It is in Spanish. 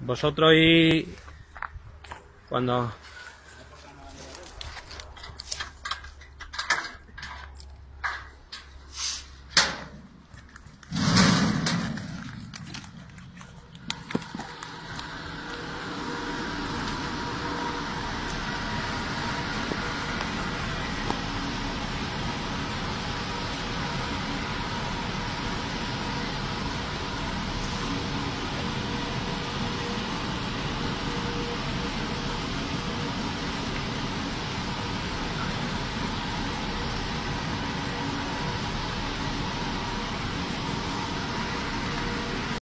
Vosotros y cuando